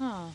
Huh.